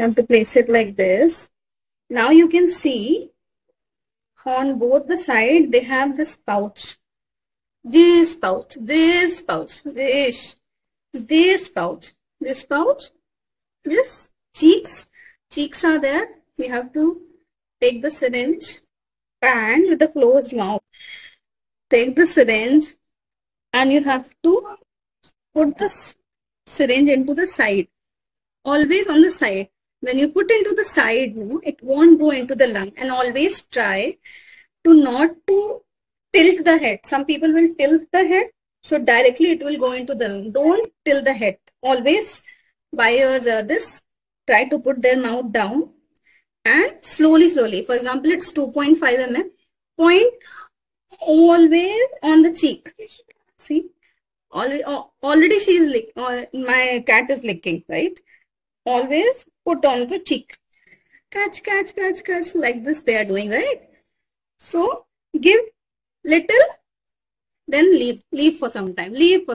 You have to place it like this. Now you can see on both the side they have this pouch. This pouch, this pouch, this, this pouch, this pouch, this cheeks, cheeks are there. We have to take the syringe and with the closed mouth, take the syringe and you have to put the syringe into the side. Always on the side. When you put into the side, no, it won't go into the lung. And always try to not to tilt the head. Some people will tilt the head. So directly it will go into the lung. Don't tilt the head. Always by your uh, this, try to put their mouth down and slowly, slowly. For example, it's 2.5 mm. Point always on the cheek. See, already, already she is lick. Uh, my cat is licking, right? Always put on the cheek. Catch, catch, catch, catch. Like this, they are doing, right? So give little, then leave, leave for some time. Leave for